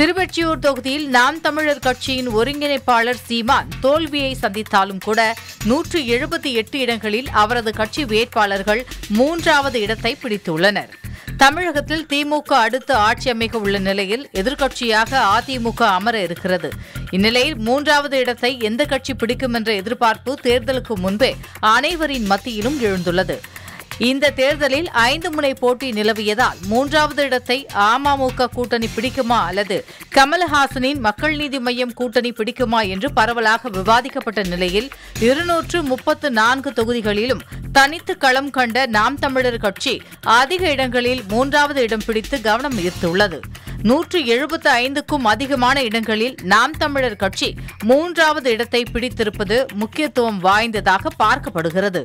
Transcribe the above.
திருவெற்றியூர் தொகுதியில் நாம் தமிழர் கட்சியின் ஒருங்கிணைப்பாளர் சீமான் தோல்வியை சந்தித்தாலும் கூட நூற்று எழுபத்தி எட்டு இடங்களில் அவரது கட்சி வேட்பாளர்கள் மூன்றாவது இடத்தை பிடித்துள்ளனர். தமிழகத்தில் திமுக அடுத்து ஆட்சி அமைக்க உள்ள நிலையில் எதிர்க்கட்சியாக அதிமுக அமர இருக்கிறது. இந்நிலையில் மூன்றாவது இடத்தை எந்த கட்சி பிடிக்கும் என்ற எதிர்பார்ப்பு தேர்தலுக்கு முன்பே அனைவரின் மத்தியிலும் எழுந்துள்ளது. இந்த தேர்தலில் ஐந்து முனை போட்டி நிலவியதால் மூன்றாவது இடத்தை அமமுக கூட்டணி பிடிக்குமா அல்லது கமல்ஹாசனின் மக்கள் நீதி மையம் கூட்டணி பிடிக்குமா என்று பரவலாக விவாதிக்கப்பட்ட நிலையில் இருநூற்று முப்பத்து நான்கு தொகுதிகளிலும் தனித்து களம் கண்ட நாம் தமிழர் கட்சி அதிக இடங்களில் மூன்றாவது இடம் பிடித்து கவனம் ஈர்த்துள்ளது. நூற்று எழுபத்து ஐந்துக்கும் அதிகமான இடங்களில் நாம் தமிழர் கட்சி மூன்றாவது இடத்தை பிடித்திருப்பது முக்கியத்துவம் வாய்ந்ததாக பார்க்கப்படுகிறது.